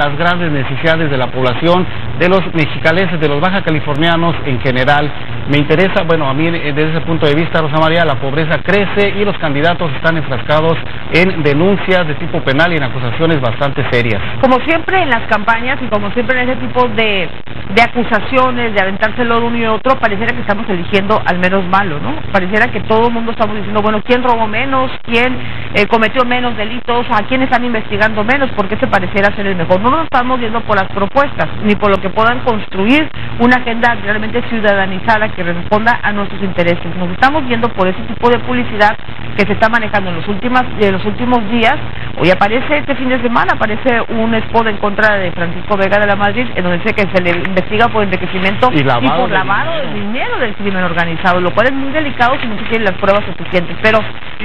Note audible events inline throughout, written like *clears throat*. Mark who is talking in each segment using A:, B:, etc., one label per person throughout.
A: las grandes necesidades de la población, de los mexicaleses, de los baja californianos en general. Me interesa, bueno, a mí desde ese punto de vista, Rosa María, la pobreza crece y los candidatos están enfrascados en denuncias de tipo penal y en acusaciones bastante serias.
B: Como siempre en las campañas y como siempre en ese tipo de, de acusaciones, de aventárselo de uno y otro, pareciera que estamos eligiendo al menos malo, ¿no? Pareciera que todo el mundo estamos diciendo, bueno, ¿quién robó menos? ¿Quién eh, cometió menos delitos? ¿A quién están investigando menos? ¿Por qué se pareciera ser el mejor? No nos estamos viendo por las propuestas, ni por lo que puedan construir una agenda realmente ciudadanizada responda a nuestros intereses. Nos estamos viendo por ese tipo de publicidad que se está manejando en los últimos, en los últimos días. Hoy aparece este fin de semana, aparece un spot en contra de Francisco Vega de la Madrid, en donde dice que se le investiga por enriquecimiento
A: y, por
B: lavado de dinero del crimen organizado, lo cual es muy delicado si no se tienen las pruebas suficientes. Pero,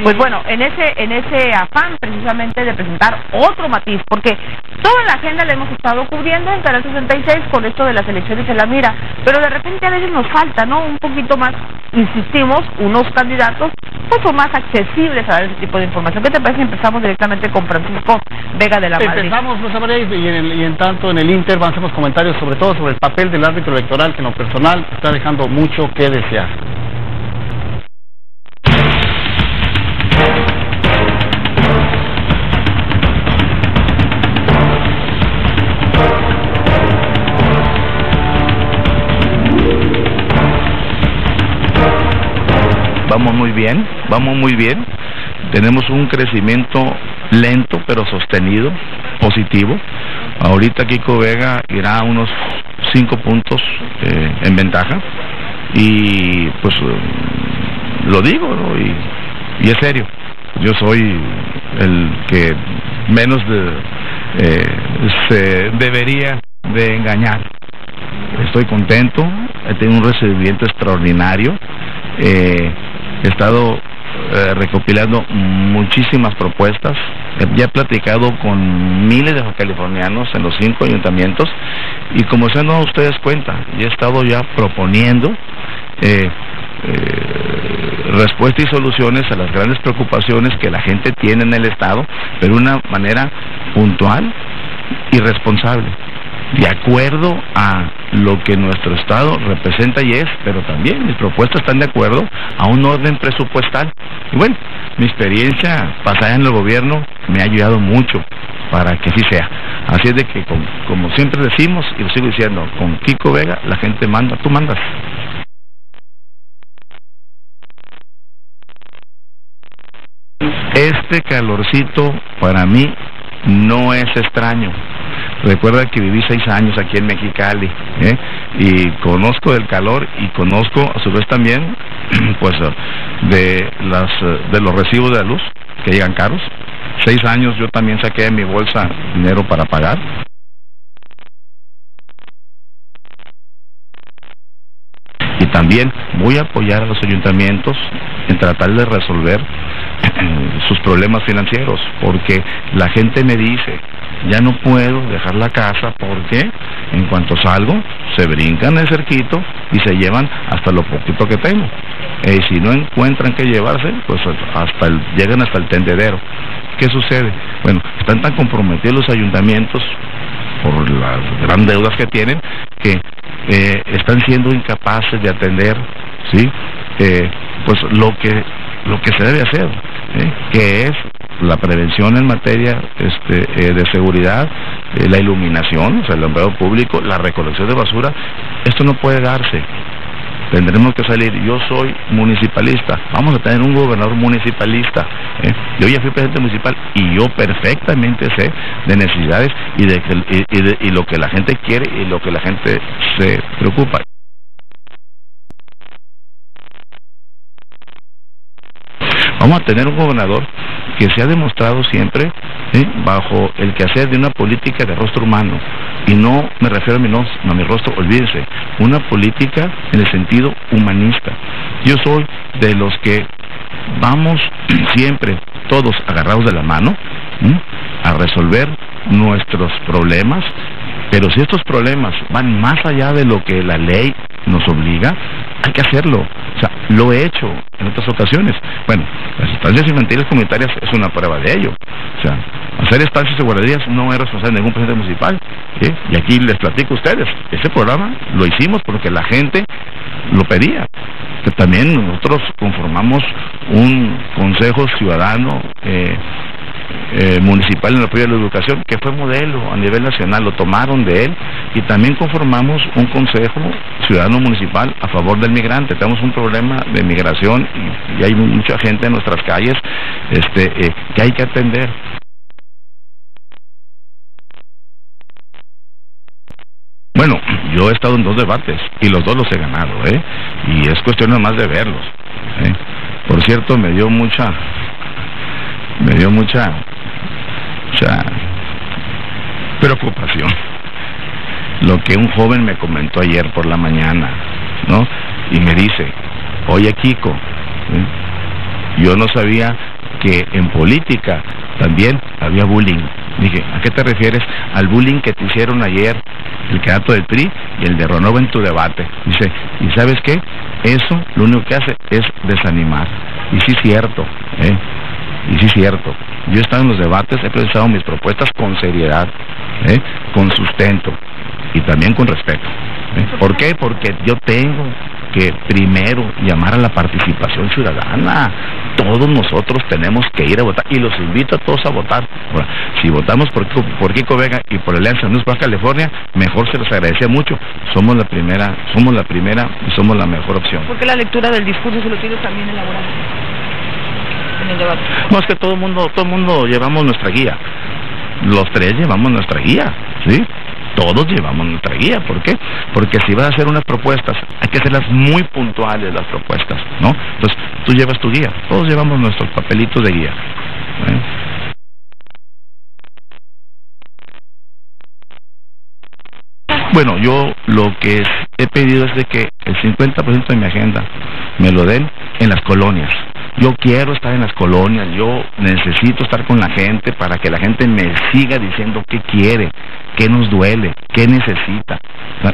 B: pues bueno, en ese, en ese afán precisamente de presentar otro matiz, porque toda la agenda la hemos estado cubriendo en Canal 66 con esto de las elecciones en la mira, pero de repente a veces nos falta, ¿no? Un poquito más, insistimos, unos candidatos poco más accesibles a dar ese tipo de información. ¿Qué te parece si empezamos directamente con Francisco Vega de la Madrid?
A: Empezamos, Rosa María, y en, y en tanto en el Inter hacemos comentarios sobre todo sobre el papel del árbitro electoral que en lo personal está dejando mucho que desear.
C: Vamos muy bien, vamos muy bien. Tenemos un crecimiento lento pero sostenido, positivo. Ahorita Kiko Vega irá a unos cinco puntos eh, en ventaja y pues eh, lo digo y, es serio. Yo soy el que menos eh, se debería de engañar. Estoy contento, he tenido un recibimiento extraordinario. He estado eh, recopilando muchísimas propuestas. Ya he platicado con miles de californianos en los cinco ayuntamientos y como se han dado ustedes cuenta, ya he estado ya proponiendo eh, eh, respuestas y soluciones a las grandes preocupaciones que la gente tiene en el Estado, pero de una manera puntual y responsable de acuerdo a lo que nuestro Estado representa y es, pero también mis propuestas están de acuerdo a un orden presupuestal. Y bueno, mi experiencia pasada en el gobierno me ha ayudado mucho para que así sea. Así es de que, como, siempre decimos, y lo sigo diciendo, con Kiko Vega la gente manda, tú mandas. Este calorcito para mí no es extraño. Recuerda que viví seis años aquí en Mexicali ¿eh? y conozco el calor y conozco a su vez también *clears throat* pues de las de los recibos de la luz que llegan caros. Seis años yo también saqué de mi bolsa dinero para pagar. Y también voy a apoyar a los ayuntamientos en tratar de resolver sus problemas financieros, porque la gente me dice, ya no puedo dejar la casa porque en cuanto salgo se brincan el cerquito y se llevan hasta lo poquito que tengo. Y si no encuentran qué llevarse, pues hasta llegan hasta el tendedero. ¿Qué sucede? Bueno, están tan comprometidos los ayuntamientos por las grandes deudas que tienen que eh, están siendo incapaces de atender, ¿sí? Eh, pues lo que lo que se debe hacer, ¿eh? que es la prevención en materia este, eh, de seguridad, eh, la iluminación, o sea, el empleo público, la recolección de basura, esto no puede darse. Tendremos que salir. Yo soy municipalista. Vamos a tener un gobernador municipalista. ¿eh? Yo ya fui presidente municipal y yo perfectamente sé de necesidades y de, y, de, y lo que la gente quiere y lo que la gente se preocupa. Vamos a tener un gobernador que se ha demostrado siempre bajo el quehacer de una política de rostro humano. Y no me refiero a mi, a mi rostro, olvídense, una política en el sentido humanista. Yo soy de los que vamos *clears throat* siempre todos agarrados de la mano a resolver nuestros problemas, pero si estos problemas van más allá de lo que la ley nos obliga, hay que hacerlo. O sea, lo he hecho en otras ocasiones. Bueno, las estancias infantiles comunitarias es una prueba de ello. O sea, Hacer estancias de guarderías no es responsabilidad de ningún presidente municipal. Y aquí les platico a ustedes, ese programa lo hicimos porque la gente lo pedía. Que también nosotros conformamos un consejo ciudadano eh, eh, municipal en el apoyo de la educación, que fue modelo a nivel nacional, lo tomaron de él, y también conformamos un consejo ciudadano municipal a favor del migrante. Tenemos un problema de migración y, hay mucha gente en nuestras calles este, eh, que hay que atender. Bueno, yo he estado en dos debates y los dos los he ganado, ¿eh? Y es cuestión nada más de verlos. ¿eh? Por cierto, me dio mucha, me dio mucha, mucha preocupación lo que un joven me comentó ayer por la mañana, ¿no? Y me dice, oye Kiko, ¿eh? yo no sabía que en política también había bullying. Dije, ¿a qué te refieres? Al bullying que te hicieron ayer el candidato del PRI y el de Renova en tu debate. Dice, ¿y sabes qué? Eso lo único que hace es desanimar. Y sí es cierto, ¿eh? Y sí es cierto. Yo he estado en los debates, he presentado mis propuestas con seriedad, ¿eh? con sustento y también con respeto. ¿eh? ¿Por qué? Porque yo tengo que primero llamar a la participación ciudadana. Todos nosotros tenemos que ir a votar y los invito a todos a votar. si votamos por, por Kiko Vega y por Alianza News Baja California, mejor se les agradecía mucho. Somos la primera, somos la primera y somos la mejor opción.
B: Porque la lectura del discurso se lo tienes también elaborado
C: No, es que todo mundo, todo mundo llevamos nuestra guía. Los tres llevamos nuestra guía, ¿sí? todos llevamos nuestra guía. ¿Por qué? Porque si vas a hacer unas propuestas, hay que hacerlas muy puntuales las propuestas, ¿no? Entonces, tú llevas tu guía, todos llevamos nuestros papelitos de guía. ¿eh? Bueno, yo lo que he pedido es de que el 50% de mi agenda me lo den en las colonias. Yo quiero estar en las colonias, yo necesito estar con la gente para que la gente me siga diciendo qué quiere, qué nos duele, qué necesita.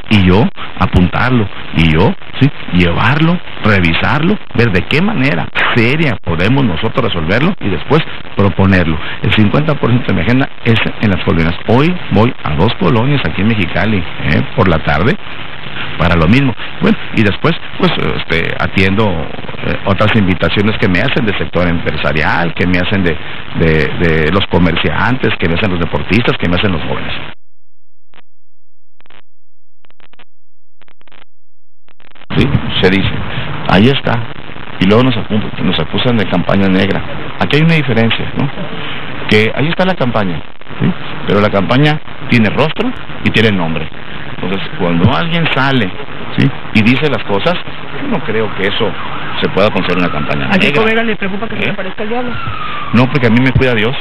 C: Y yo apuntarlo, y yo ¿sí? llevarlo, revisarlo, ver de qué manera seria podemos nosotros resolverlo y después proponerlo. El 50% de mi agenda es en las colonias. Hoy voy a dos colonias aquí en Mexicali ¿eh? por la tarde para lo mismo. Bueno, y después pues este, atiendo eh, otras invitaciones que me hacen del sector empresarial, que me hacen de, de, los comerciantes, que me hacen los deportistas, que me hacen los jóvenes. Sí, se dice, ahí está. Y luego nos, nos acusan de campaña negra. Aquí hay una diferencia, ¿no? Que ahí está la campaña, ¿sí? pero la campaña tiene rostro y tiene nombre. Entonces, cuando alguien sale ¿sí? y dice las cosas, yo no creo que eso se pueda considerar una campaña.
B: ¿A qué Vega le preocupa que se le ¿Eh? aparezca el diablo?
C: No, porque a mí me cuida Dios.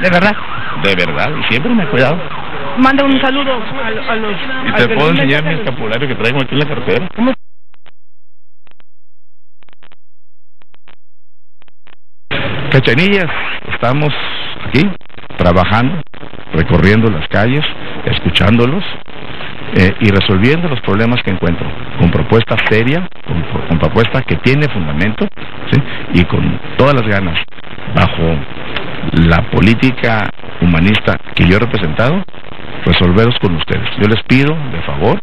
B: ¿De verdad?
C: De verdad, y siempre me ha cuidado.
B: Manda un saludo a, los...
C: ¿Y te puedo enseñar mi escapulario que traigo aquí en la cartera? ¿Cómo? Cachanillas, estamos aquí trabajando recorriendo las calles, escuchándolos eh, y resolviendo los problemas que encuentro, con propuesta seria, con, propuesta que tiene fundamento y con todas las ganas, bajo la política humanista que yo he representado, resolverlos con ustedes. Yo les pido, de favor,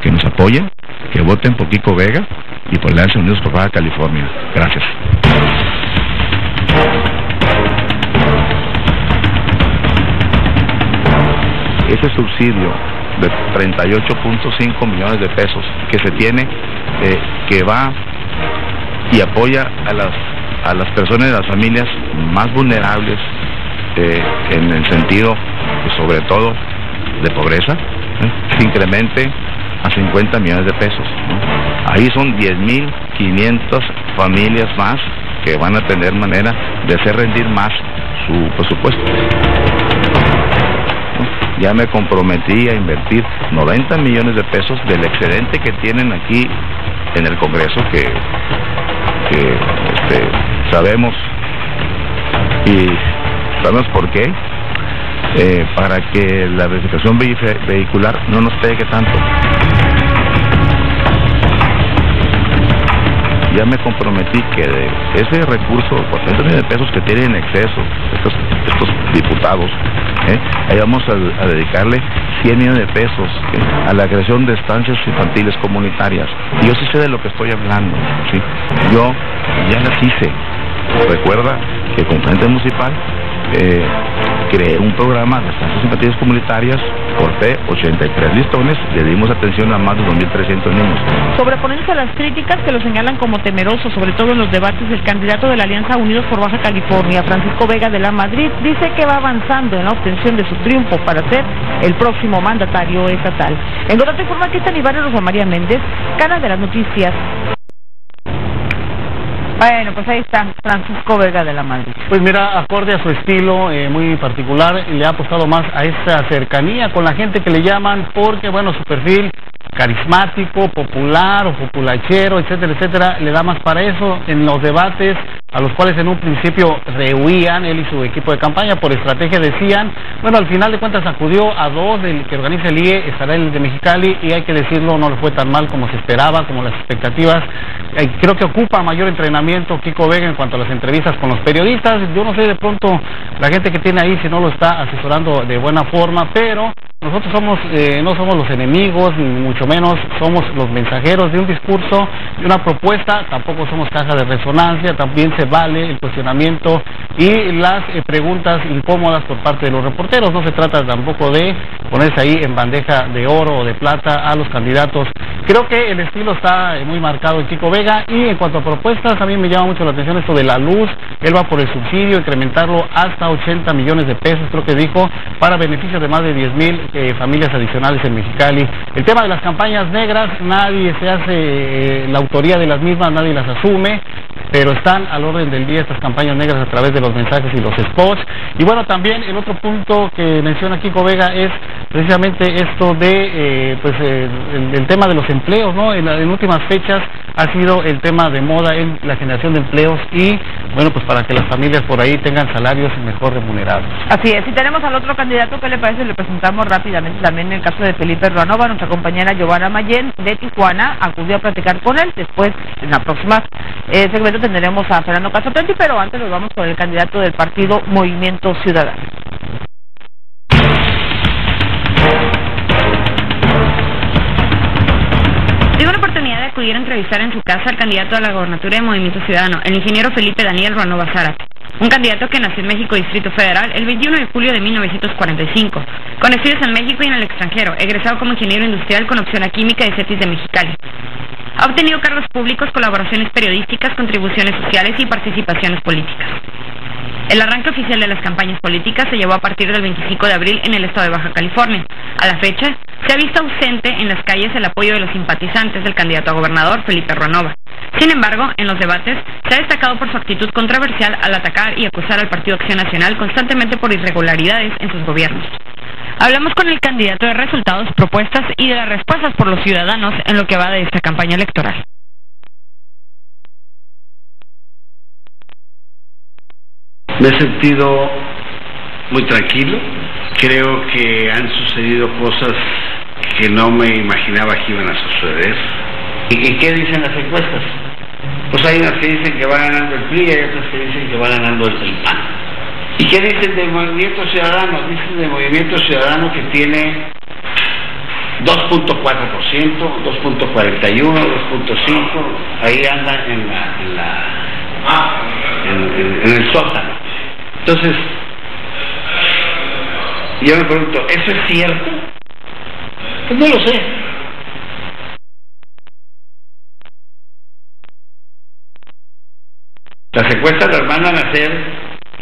C: que nos apoyen, que voten por Kiko Vega y por Alianza Unidos por Baja California. Gracias. Ese subsidio de 38.5 millones de pesos que se tiene, eh, que va y apoya a las, a las personas y las familias más vulnerables eh, en el sentido, pues, sobre todo, de pobreza, ¿eh? se incremente a 50 millones de pesos. Ahí son 10.500 familias más que van a tener manera de hacer rendir más su presupuesto ya me comprometí a invertir 90 millones de pesos del excedente que tienen aquí en el Congreso, que, este, sabemos. Y sabemos por qué, eh, para que la verificación vehicular no nos pegue tanto. ya me comprometí que de ese recurso, 40 millones de pesos que tienen en exceso estos diputados, ¿eh? ahí vamos a, dedicarle 100 millones de pesos ¿eh? a la creación de estancias infantiles comunitarias. Y yo sí sé de lo que estoy hablando, ¿sí? Yo ya las hice. Recuerda que con Frente Municipal eh, creé un programa de estancias infantiles comunitarias, corté 83 listones, le dimos atención a más de 2.300 niños.
B: Sobreponiéndose a las críticas que lo señalan como temeroso, sobre todo en los debates, del candidato de la Alianza Unidos por Baja California, Francisco Vega de la Madrid, dice que va avanzando en la obtención de su triunfo para ser el próximo mandatario estatal. En te informa que está Rosa María Méndez, cara de las noticias. Bueno, pues ahí está Francisco Vega de la Madrid.
A: Pues mira, acorde a su estilo eh, muy particular, le ha apostado más a esta cercanía con la gente que le llaman, porque bueno, su perfil carismático, popular o populachero, etcétera, etcétera, le da más para eso en los debates a los cuales en un principio rehuían él y su equipo de campaña por estrategia decían, bueno, al final de cuentas acudió a dos del que organiza el IE, estará el de Mexicali y hay que decirlo, no le fue tan mal como se esperaba, como las expectativas. Eh, creo que ocupa mayor entrenamiento Kiko Vega en cuanto a las entrevistas con los periodistas. Yo no sé de pronto la gente que tiene ahí si no lo está asesorando de buena forma, pero nosotros somos eh, no somos los enemigos, ni mucho menos somos los mensajeros de un discurso, de una propuesta, tampoco somos caja de resonancia, también se vale el cuestionamiento y las eh, preguntas incómodas por parte de los reporteros. No se trata tampoco de ponerse ahí en bandeja de oro o de plata a los candidatos. Creo que el estilo está eh, muy marcado en Chico Vega y en cuanto a propuestas, mí me llama mucho la atención esto de la luz. Él va por el subsidio, incrementarlo hasta 80 millones de pesos, creo que dijo, para beneficio de más de 10 mil eh, familias adicionales en Mexicali. El tema de las campañas negras, nadie se hace la autoría de las mismas, nadie las asume pero están al orden del día estas campañas negras a través de los mensajes y los spots. Y bueno, también el otro punto que menciona Kiko Vega es precisamente esto de eh, pues eh, el, tema de los empleos, ¿no? En, últimas fechas ha sido el tema de moda en la generación de empleos y bueno, pues para que las familias por ahí tengan salarios mejor remunerados.
B: Así es, si tenemos al otro candidato, ¿qué le parece? Le presentamos rápidamente también en el caso de Felipe Ruanova, nuestra compañera Giovanna Mayen de Tijuana acudió a platicar con él, después en la próxima eh, segmento tendremos a Fernando Casotetti, pero antes nos vamos con el candidato del partido Movimiento Ciudadano.
D: Una oportunidad de acudir a entrevistar en su casa al candidato a la gobernatura de Movimiento Ciudadano, el ingeniero Felipe Daniel Ruanova Zárate, un candidato que nació en México Distrito Federal el 21 de julio de 1945, con estudios en México y en el extranjero, egresado como ingeniero industrial con opción a química y CETIS de Mexicali. Ha obtenido cargos públicos, colaboraciones periodísticas, contribuciones sociales y participaciones políticas. El arranque oficial de las campañas políticas se llevó a partir del 25 de abril en el estado de Baja California. A la fecha, se ha visto ausente en las calles el apoyo de los simpatizantes del candidato a gobernador Felipe Ruanova. Sin embargo, en los debates se ha destacado por su actitud controversial al atacar y acusar al Partido Acción Nacional constantemente por irregularidades en sus gobiernos. Hablamos con el candidato de resultados, propuestas y de las respuestas por los ciudadanos en lo que va de esta campaña electoral.
E: Me he sentido muy tranquilo. Creo que han sucedido cosas que no me imaginaba que iban a suceder. ¿Y qué dicen las encuestas? Pues hay unas que dicen que va ganando el PRI y hay otras que dicen que va ganando el PAN. ¿Y qué dicen del Movimiento Ciudadano? Dicen del Movimiento Ciudadano que tiene 2.4%, 2.41, 2.5, ahí anda en la, en, la en, el sótano. Entonces, yo me pregunto, ¿eso es cierto? Pues no lo sé. Las encuestas las mandan a hacer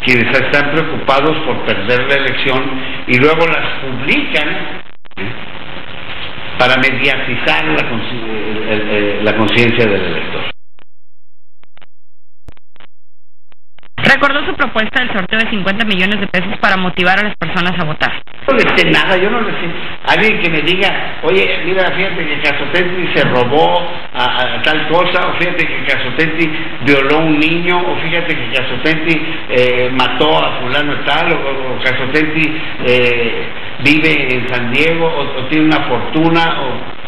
E: quienes están preocupados por perder la elección y luego las publican ¿eh? para mediatizar la conciencia del elector.
D: Recordó su propuesta del sorteo de 50 millones de pesos para motivar a las personas a votar.
E: No le sé nada, yo no le sé. Alguien que me diga, oye, mira, fíjate que Casotetti se robó a, tal cosa, o fíjate que Casotetti violó a un niño, o fíjate que Casotetti eh, mató a fulano tal, o, Casotetti eh, vive en San Diego, o, tiene una fortuna, o...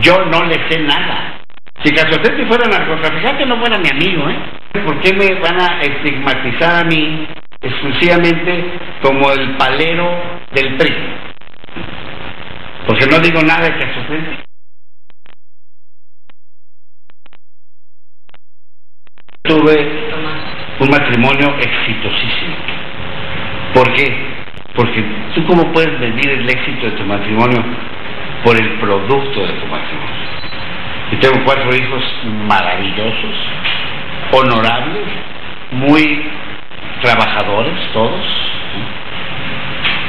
E: Yo no le sé nada. Si Casotetti fuera narcotraficante no fuera mi amigo, ¿eh? ¿Por qué me van a estigmatizar a mí exclusivamente como el palero del PRI? Porque no digo nada de Casotetti. Tuve un matrimonio exitosísimo. ¿Por qué? Porque tú cómo puedes medir el éxito de tu matrimonio por el producto de tu matrimonio. Y tengo cuatro hijos maravillosos, honorables, muy trabajadores todos.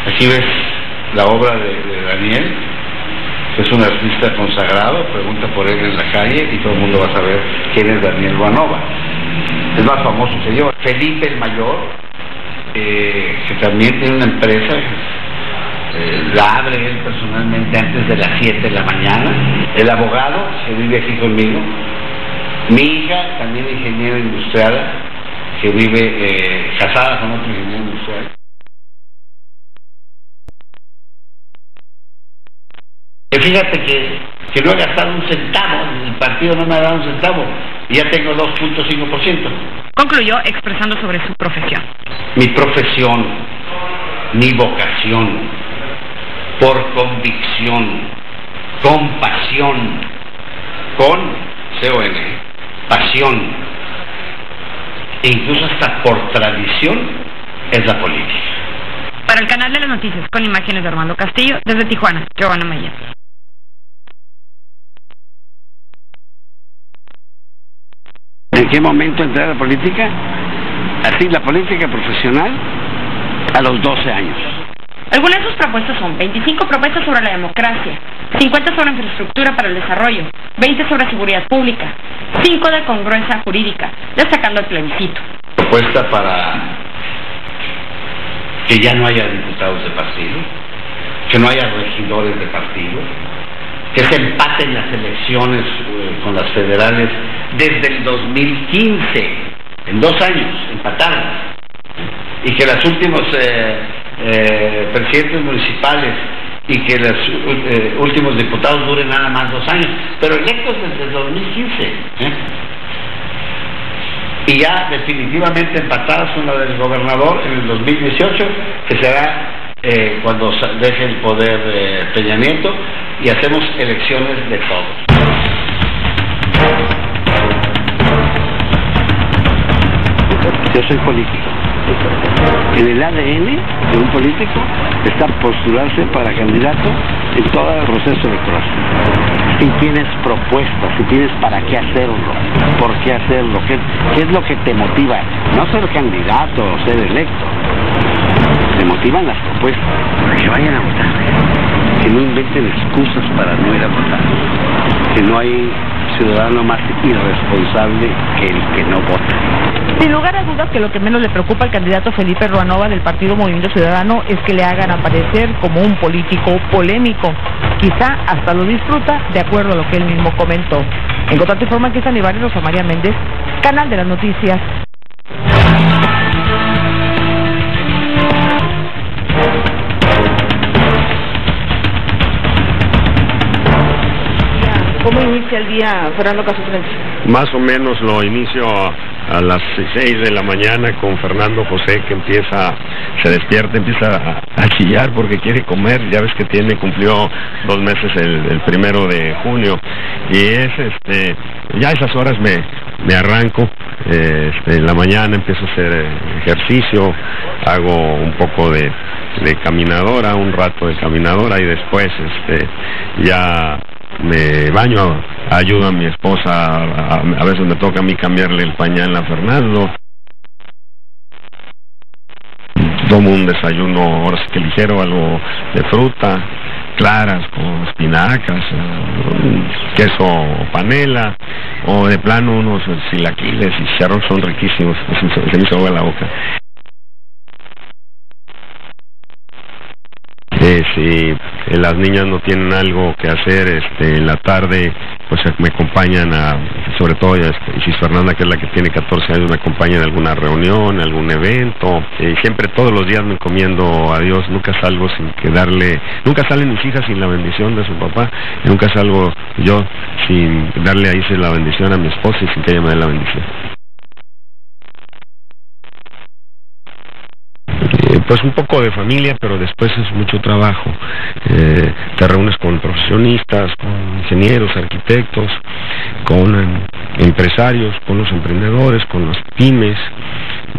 E: Aquí ves la obra de, Daniel, que es un artista consagrado, pregunta por él en la calle y todo el mundo va a saber quién es Daniel Ruanova. Es más famoso que yo. Felipe el Mayor, eh, que también tiene una empresa, eh, la abre él personalmente antes de las 7 de la mañana. El abogado que vive aquí conmigo. Mi hija, también ingeniera industrial, que vive eh, casada con otro ingeniero industrial. Y fíjate que, que no he gastado un centavo, el partido no me ha dado un centavo y ya tengo 2.5%.
D: Concluyó expresando sobre su profesión.
E: Mi profesión, mi vocación, por convicción, con pasión, con CON, pasión, e incluso hasta por tradición, es la política.
D: Para el canal de las noticias, con imágenes de Armando Castillo, desde Tijuana, Giovanna Maya.
E: ¿En qué momento entré a la política? Así, la política profesional a los 12 años.
D: Algunas de sus propuestas son 25 propuestas sobre la democracia, 50 sobre infraestructura para el desarrollo, 20 sobre seguridad pública, 5 de congruencia jurídica, destacando el plebiscito.
E: Propuesta para que ya no haya diputados de partido, que no haya regidores de partido, que se empaten las elecciones eh, con las federales desde el 2015, en dos años, empatadas, y que los últimos eh, eh, presidentes municipales y que los eh, últimos diputados duren nada más dos años, pero electos desde el 2015. ¿eh? Y ya definitivamente empatadas con la del gobernador en el 2018, que será eh, cuando deje el poder eh, Peña Nieto, y hacemos elecciones de todos. Yo soy político. En el ADN de un político está postularse para candidato en todo el proceso electoral. Si tienes propuestas, si tienes para qué hacerlo, por qué hacerlo, qué, qué es lo que te motiva, no ser candidato o ser electo. Te motivan las propuestas, que vayan a votar. Que no inventen excusas para no ir a votar. Que no hay ciudadano más irresponsable que el que no vota.
B: Sin lugar a dudas que lo que menos le preocupa al candidato Felipe Ruanova del Partido Movimiento Ciudadano es que le hagan aparecer como un político polémico. Quizá hasta lo disfruta, de acuerdo a lo que él mismo comentó. En contacto informa que es Aníbal Rosa María Méndez, Canal de las Noticias. ¿Cómo inicia el día Fernando Casutrense?
F: Más o menos lo inicio a, las 6 de la mañana con Fernando José que empieza, se despierta, empieza a, chillar porque quiere comer, ya ves que tiene, cumplió dos meses el, el primero de junio y es este, ya a esas horas me, me arranco, eh, este, en la mañana empiezo a hacer eh, ejercicio, hago un poco de, de caminadora, un rato de caminadora y después este, ya me baño, ayudo a mi esposa, a, a veces me toca a mí cambiarle el pañal a Fernando. Tomo un desayuno, ahora sí que ligero, algo de fruta, claras con espinacas, eh, queso panela, o de plano unos chilaquiles y chicharrón son riquísimos, *laughs* se me hizo agua la boca. Eh, si eh, las niñas no tienen algo que hacer este, en la tarde, pues eh, me acompañan a sobre todo este, Isis Fernanda, que es la que tiene 14 años, me acompaña en alguna reunión, algún evento. Eh, siempre todos los días me encomiendo a Dios, nunca salgo sin que darle, nunca salen mis hijas sin la bendición de su papá, nunca salgo yo sin darle ahí la bendición a mi esposa y sin que ella me dé la bendición. Eh, pues un poco de familia, pero después es mucho trabajo. Eh, te reúnes con profesionistas, con ingenieros, arquitectos, con eh, empresarios, con los emprendedores, con las pymes.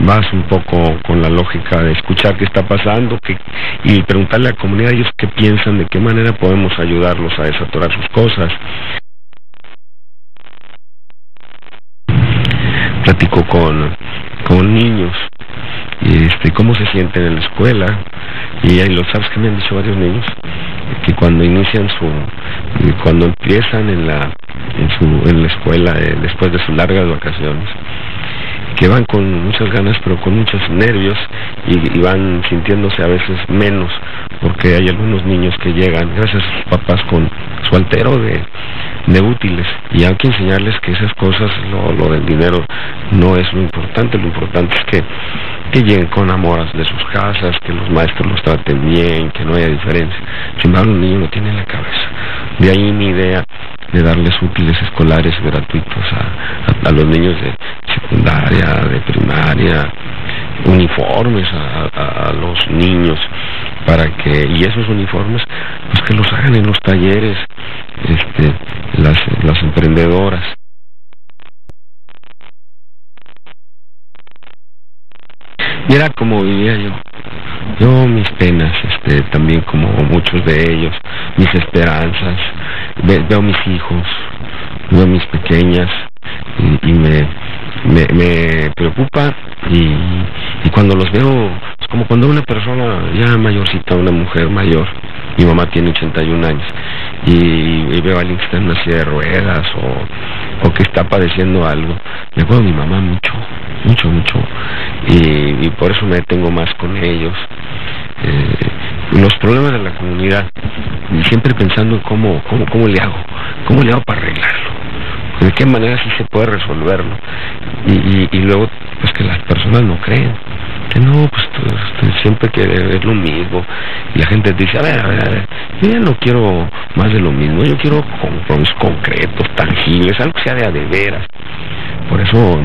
F: Vas un poco con la lógica de escuchar qué está pasando que, y preguntarle a la comunidad ellos qué piensan, de qué manera podemos ayudarlos a desatorar sus cosas. Platico con, con niños y este cómo se sienten en la escuela. Y ahí lo sabes que me han dicho varios niños que cuando inician su cuando empiezan en la en su en la escuela eh, después de sus largas vacaciones que van con muchas ganas pero con muchos nervios y, van sintiéndose a veces menos porque hay algunos niños que llegan gracias a sus papás con su altero de, de útiles y hay que enseñarles que esas cosas lo, del dinero no es lo importante lo importante es que que lleguen con amor de sus casas, que los maestros los traten bien, que no haya diferencia. Sin embargo, los niños no tienen la cabeza. De ahí mi idea de darles útiles escolares gratuitos a, los niños de secundaria, de primaria, uniformes a, los niños para que y esos uniformes pues que los hagan en los talleres este las las emprendedoras y era como vivía yo. Yo mis penas este también como muchos de ellos mis esperanzas. Veo mis hijos veo mis pequeñas y, me, me, me preocupa y, y cuando los veo es como cuando una persona ya mayorcita una mujer mayor mi mamá tiene 81 años y, veo a alguien que está en una silla de ruedas o, o que está padeciendo algo me acuerdo de mi mamá mucho mucho, mucho. Y, por eso me detengo más con ellos. Eh, los problemas de la comunidad, y siempre pensando en cómo, cómo, cómo le hago, cómo le hago para arreglarlo, de qué manera sí se puede resolverlo. Y, y, luego, pues que las personas no creen. Que no, pues, pues siempre que es lo mismo. Y la gente dice, a ver, a ver, a ver, yo ya no quiero más de lo mismo, yo quiero compromisos concretos, tangibles, algo que sea de a de veras. Por eso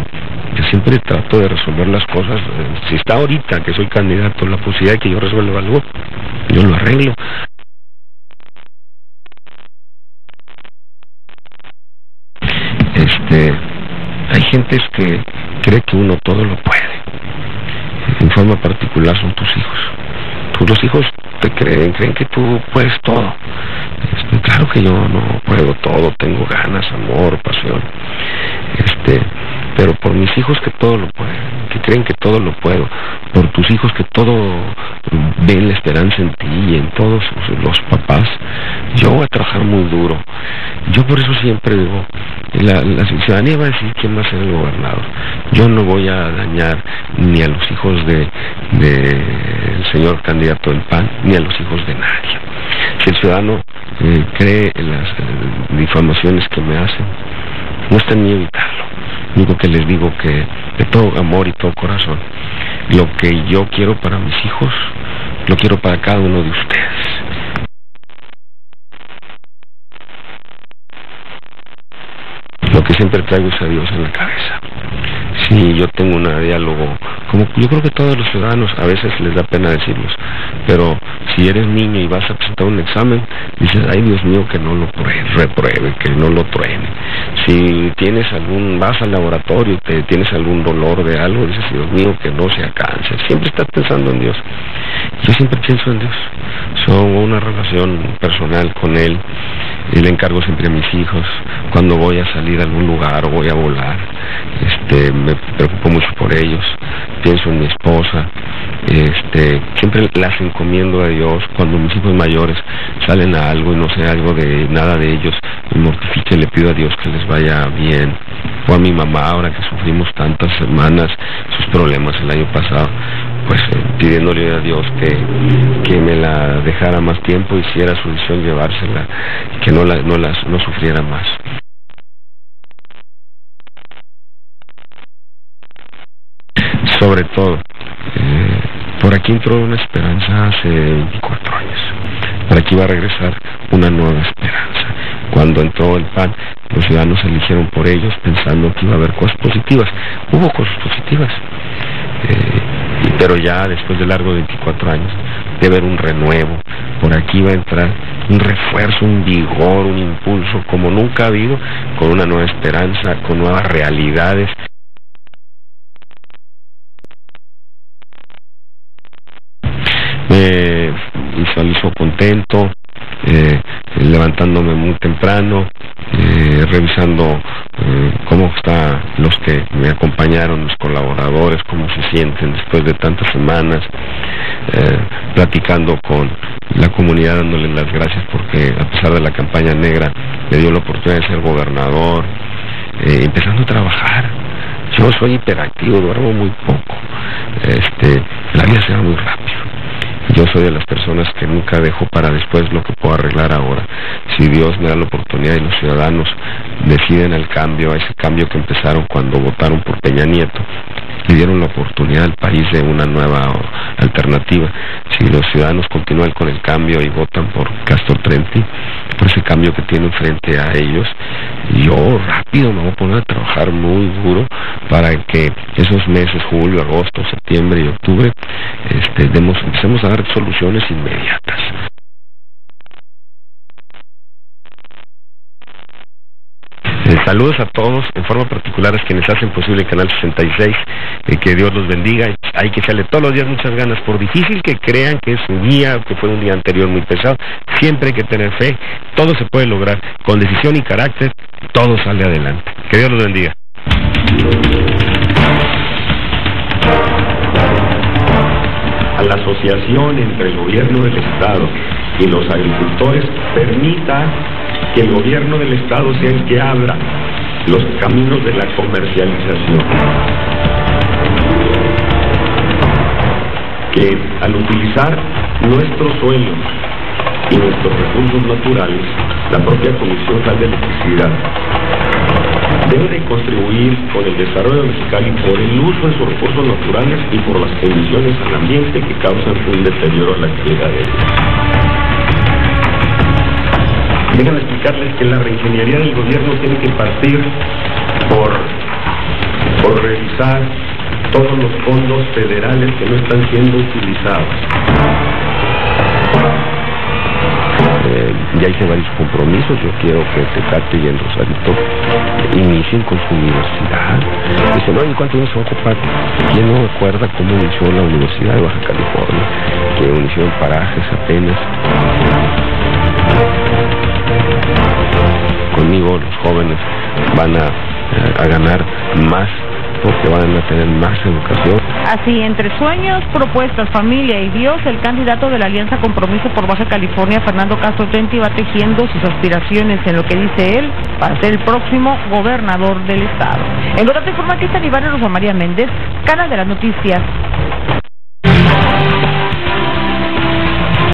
F: yo siempre trato de resolver las cosas. Si está ahorita que soy candidato, la posibilidad de que yo resuelva algo, yo lo arreglo. Este, hay gentes que cree que uno todo lo puede. En forma particular son tus hijos. Pues los hijos te creen, creen que tú puedes todo. Este, claro que yo no puedo todo, tengo ganas, amor, pasión. Este, pero por mis hijos que todo lo pueden, que creen que todo lo puedo, por tus hijos que todo ven la esperanza en ti y en todos los papás, yo voy a trabajar muy duro. Yo por eso siempre digo, la, ciudadanía va a decir quién va a ser el gobernador. Yo no voy a dañar ni a los hijos de, el señor candidato del PAN, ni a los hijos de nadie. Si el ciudadano eh, cree en las eh, difamaciones que me hacen, no está en mí evitarlo Digo que les digo que de todo amor y todo corazón, lo que yo quiero para mis hijos, lo quiero para cada uno de ustedes. Lo que siempre traigo es a Dios en la cabeza. Si yo tengo un diálogo, como yo creo que todos los ciudadanos a veces les da pena decirlos, pero si eres niño y vas a presentar un examen, dices, ay Dios mío, que no lo repruebe, que no lo truene. Si tienes algún, vas al laboratorio, te tienes algún dolor de algo, dices, Dios mío, que no sea cáncer. Siempre estás pensando en Dios. Yo siempre pienso en Dios. Son una relación personal con Él y le encargo siempre a mis hijos cuando voy a salir a algún lugar o voy a volar. Este, me preocupo mucho por ellos. Pienso en mi esposa. Este, siempre las encomiendo a Dios cuando mis hijos mayores salen a algo y no sé algo de nada de ellos, me mortifique, le pido a Dios que les vaya bien. O a mi mamá, ahora que sufrimos tantas semanas sus problemas el año pasado, pues pidiéndole a Dios que, que me la dejara más tiempo, y hiciera su decisión llevársela, que no, la, no, las, no sufriera más. Sobre todo, eh, por aquí entró una esperanza hace 24 años. Por aquí va a regresar una nueva esperanza. Cuando entró el PAN, los ciudadanos eligieron por ellos pensando que iba a haber cosas positivas. Hubo cosas positivas. Eh, pero ya después de largo de 24 años, de haber un renuevo. Por aquí va a entrar un refuerzo, un vigor, un impulso como nunca ha habido, con una nueva esperanza, con nuevas realidades. Me visualizo contento, eh, levantándome muy temprano, eh, revisando eh, cómo están los que me acompañaron, los colaboradores, cómo se sienten después de tantas semanas, eh, platicando con la comunidad, dándoles las gracias porque a pesar de la campaña negra me dio la oportunidad de ser gobernador, empezando a trabajar. Yo soy hiperactivo, duermo muy poco. Este, la vida se va muy rápido. Yo soy de las personas que nunca dejo para después lo que puedo arreglar ahora. Si Dios me da la oportunidad y los ciudadanos deciden el cambio, ese cambio que empezaron cuando votaron por Peña Nieto, y dieron la oportunidad al país de una nueva alternativa. Si los ciudadanos continúan con el cambio y votan por Castor Trenti, por ese cambio que tienen frente a ellos, yo rápido me voy a poner a trabajar muy duro para que esos meses, julio, agosto, septiembre y octubre, este, demos, empecemos a dar soluciones inmediatas. Eh, saludos a todos, en forma particular a quienes hacen posible Canal 66, eh, que Dios los bendiga. Hay que echarle todos los días muchas ganas, por difícil que crean que es un día, que fue un día anterior muy pesado, siempre hay que tener fe, todo se puede lograr, con decisión y carácter, todo sale adelante. Que Dios los bendiga.
G: A la asociación entre el gobierno del Estado y los agricultores permita que el gobierno del Estado sea el que abra los caminos de la comercialización. Que al utilizar nuestros suelos y nuestros recursos naturales, la propia Comisión de Electricidad debe de contribuir con el desarrollo musical y por el uso de sus recursos naturales y por las condiciones al ambiente que causan un deterioro a la calidad de vida. Déjenme explicarles que la reingeniería del gobierno tiene que partir por, por revisar todos los fondos federales que no están siendo utilizados. Ya hice varios compromisos, yo quiero que Tecate y el Rosarito inicien con su universidad. Dice, no, ¿y cuánto se va a ocupar? ¿Quién no recuerda cómo inició la Universidad de Baja California? Que inició en parajes apenas. Conmigo los jóvenes van a, a ganar más porque van a tener más educación.
B: Así, entre sueños, propuestas, familia y Dios, el candidato de la Alianza Compromiso por Baja California, Fernando Castro Trenti, va tejiendo sus aspiraciones en lo que dice él para ser el próximo gobernador del estado. En Informativa, Informatista, Rosa María Méndez, Canal de las Noticias,